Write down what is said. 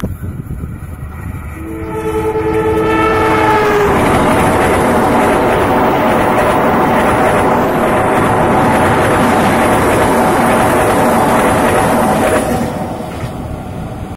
そう。